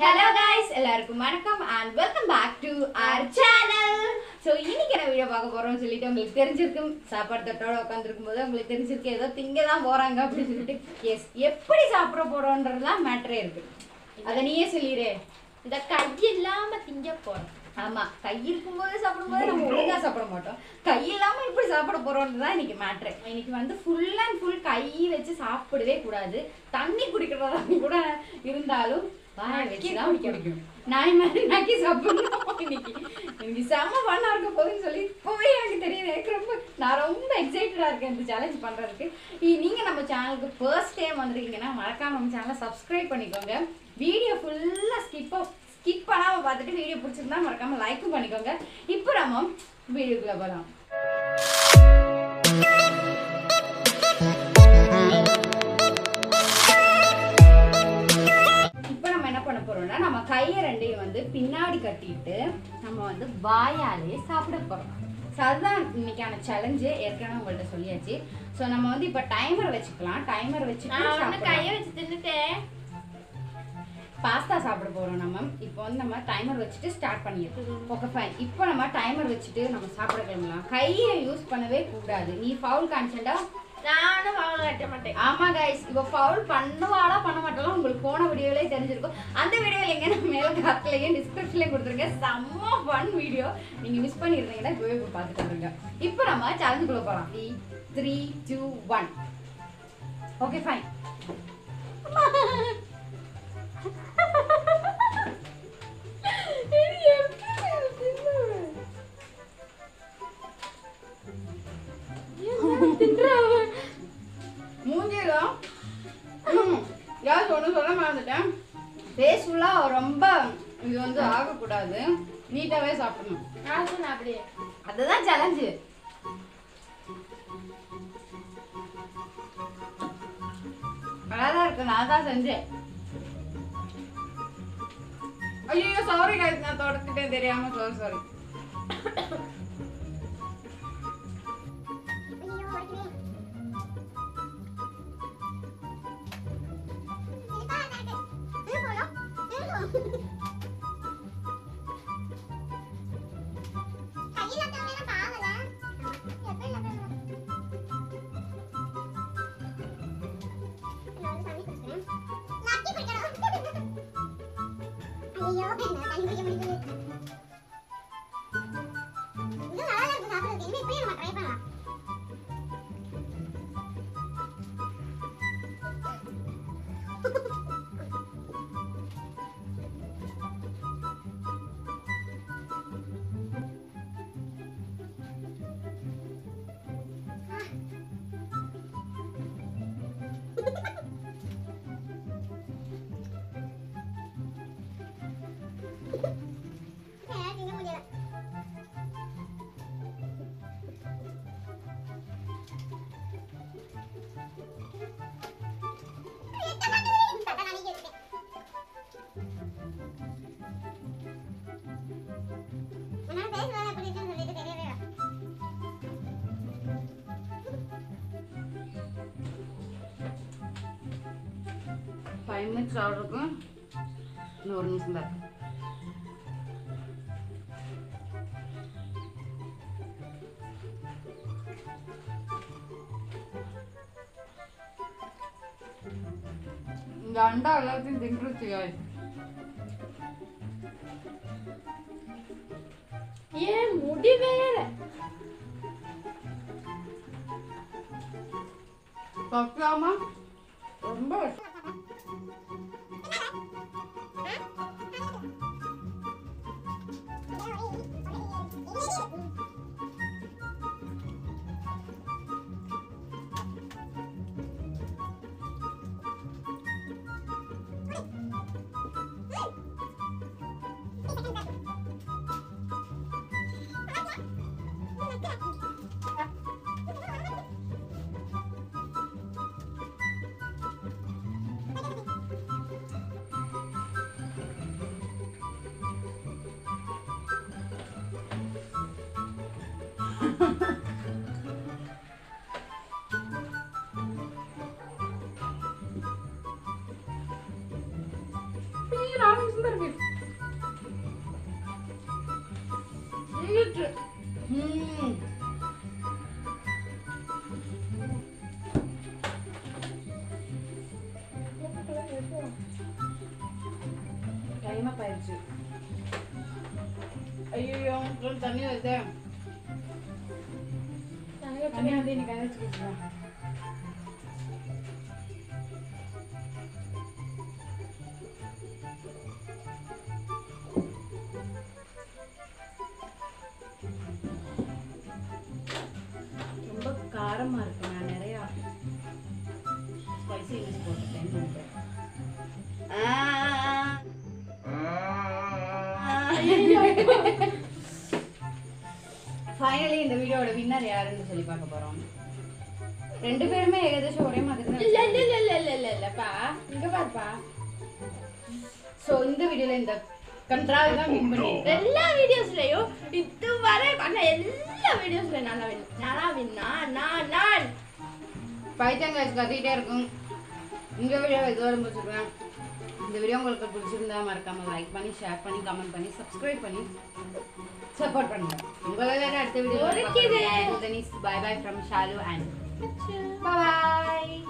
Hello guys எல்லாருக்கும் வணக்கம் and welcome back to our channel so இன்னைக்கு என்ன வீடியோ பார்க்க போறோம்னு சொல்லிட்டு உங்களுக்கு தெரிஞ்சிருக்கும். சாப்பாடு தட்டோட உட்காந்துருக்கும் போது உங்களுக்கு தெரிஞ்சிருக்கு ஏதோ திங்க தான் போறாங்க அப்படின்னு சொல்லிட்டு. எஸ் எப்படி சாப்பிட போறோன்றதுலாம் மேட்டரே இருக்கு. அதை நீயே சொல்லிடு. இந்த கை இல்லாம திங்க போறோம். ஆமா கை இருக்கும்போது சாப்பிடும்போது நம்ம ஒழுங்கா சாப்பிட மாட்டோம். கை இல்லாம இப்படி சாப்பிட போறோம்னு தான் இன்னைக்கு மேட்ரு இன்னைக்கு வந்து ஃபுல் அண்ட் ஃபுல் கை வச்சு சாப்பிடவே கூடாது. தண்ணி குடிக்கிறதா கூட இருந்தாலும் நாய் மாதிரி நக்கி சாப்பிடணும் இன்னைக்கு. இன்னைக்கு செம்ம பண்ணா இருக்க போகுதுன்னு சொல்லி இப்போவே எனக்கு தெரியுது. எனக்கு ரொம்ப நான் ரொம்ப எக்ஸைட்டடா இருக்கேன் இந்த சேலஞ்ச் பண்றதுக்கு. இ- நீங்க நம்ம சேனலுக்கு ஃபர்ஸ்ட் டைம் வந்திருக்கீங்கன்னா மறக்காம நம்ம சேனலை சப்ஸ்கிரைப் பண்ணிக்கோங்க. வீடியோ ஃபுல்லா ஸ்கிப் ஸ்கிப் பண்ணாம பார்த்துட்டு வீடியோ பிடிச்சிருந்தா மறக்காம லைக்கும் பண்ணிக்கோங்க. இப்போ நம்ம வீடியோக்குள்ள போகலாம் போறோம்னா நம்ம கையை ரெண்டையும் வந்து பின்னாடி கட்டிட்டு நம்ம வந்து வாயாலே சாப்பிட போறோம். ஸோ அதுதான் இன்னைக்கான சேலஞ்சு ஏற்கனவே உங்கள்ட்ட சொல்லியாச்சு. ஸோ நம்ம வந்து இப்போ டைமர் வச்சுக்கலாம். டைமர் சாப்பிடலாம். கைய வச்சு தின்னுட்டேன் பாஸ்தா சாப்பிட போறோம் நம்ம. இப்போ வந்து நம்ம டைமர் வச்சுட்டு ஸ்டார்ட் பண்ணிடுறோம் ஓகே ஃபைன் இப்போ நம்ம டைமர் வச்சுட்டு நம்ம சாப்பிட கிளம்பலாம். கையை யூஸ் பண்ணவே கூடாது. நீ ஃபவுல் கான்சென்டா நானும் ஃபவுல் கட்ட மாட்டேன். ஆமா கைஸ் இப்போ ஃபவுல் பண்ணுவாளா பண்ண மாட்டாலும் உங்களுக்கு போன வீடியோலே தெரிஞ்சிருக்கும். அந்த வீடியோ எங்க நான் மேல காத்துலயே டிஸ்கிரிப்ஷன்லயும் கொடுத்துருங்க. செம்ம ஃபன் வீடியோ. நீங்க மிஸ் பண்ணிருந்தீங்கன்னா இப்பவே போய் பார்த்துட்டு வந்துருங்க. இப்போ நம்ம சேலஞ்சுக்குள்ள போலாம். Three two one okay fine வந்து ஆகக்கூடாது. நீட்டாகவே சாப்பிடணும். நான் சொன்னேன் அப்படியே. அதுதான் சேலஞ்சு தான் இருக்கு நான் தான் செஞ்சேன். ஐயோ சாரி guys நான் தொடச்சிட்டேன் தெரியாம சாரி சாரி ஐயோ தண்ணி Ha ha ha! Five minutes ஆர்டருக்கு இன்னும் ஒரு நிமிஷம் தான். இந்த அண்டா எல்லாத்தையும் தின்றுச்சு. ஏன் முடிவே இல்ல. பக்காமா ரொம்ப தண்ணி வந்து தண்ணி வந்து இன்னைக்கு அதை வச்சுக்கோங்க காரமா இருக்கு. நான் நிறையா ஸ்பைசி யூஸ் நினைக்கிறேன். ஃபைனலி இந்த வீடியோட வின்னர் யாருன்னு சொல்லி பார்க்க போறோம். ரெண்டு பேருமே ஏகദേശம் ஒரே மாதிரி தான் இல்ல இல்ல இல்ல இல்ல இல்ல இல்ல இல்லப்பா. இங்க பாருப்பா. ஸோ இந்த வீடியோல இந்த கண்ட்ரால் தான் வின் பண்ணியிருக்கேன். எல்லா வீடியோஸ்லயும் இதுவரை பண்ண எல்லா வீடியோஸ்லயும் நான் வின் நானா வின் நான் நான். பைத்தன் கிளாஸ் கத்திக்கிட்டே இருக்கும். இந்த வீடியோ இதோட முடிச்சிருக்கேன் இந்த வீடியோ உங்களுக்கு பிடிச்சிருந்தா மறக்காம லைக் பண்ணி ஷேர் பண்ணி கமெண்ட் பண்ணி சப்ஸ்கிரைப் பண்ணி சப்போர்ட் பண்ணுங்க. உங்களை வேற அடுத்த. Video bye bye from Shalu and bye